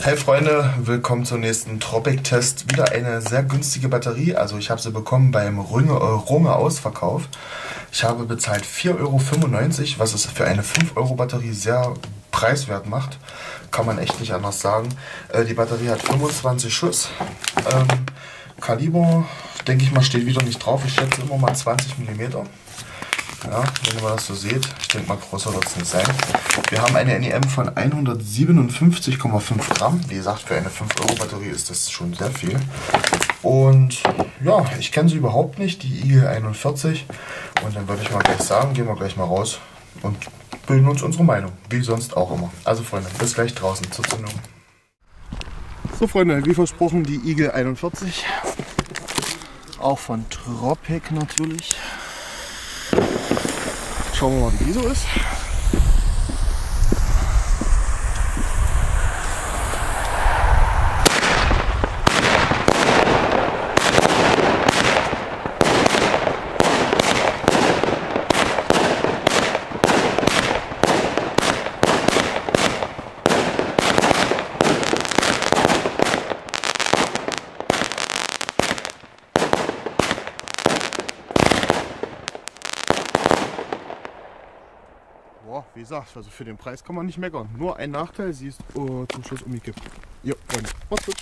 Hey Freunde, willkommen zum nächsten Tropic-Test. Wieder eine sehr günstige Batterie. Also ich habe sie bekommen beim Runge, äh. Ich habe bezahlt 4,95 Euro, was es für eine 5 Euro Batterie sehr preiswert macht. Kann man echt nicht anders sagen. Äh, die Batterie hat 25 Schuss. Ähm, Kaliber, denke ich mal, steht wieder nicht drauf. Ich schätze immer mal 20 mm. Ja, wenn man das so seht, ich denke mal größer wird es nicht sein. Wir haben eine NEM von 157,5 Gramm. Wie gesagt, für eine 5 Euro Batterie ist das schon sehr viel. Und ja, ich kenne sie überhaupt nicht, die Igel 41. Und dann würde ich mal gleich sagen, gehen wir gleich mal raus und bilden uns unsere Meinung. Wie sonst auch immer. Also Freunde, bis gleich draußen zur Zündung. So Freunde, wie versprochen die Igel 41. Auch von Tropic natürlich. Schauen wir mal, wie die so ist. Boah, wie gesagt, also für den Preis kann man nicht meckern. Nur ein Nachteil, sie ist oh, zum Schluss umgekippt. Jo, Freunde, macht's gut.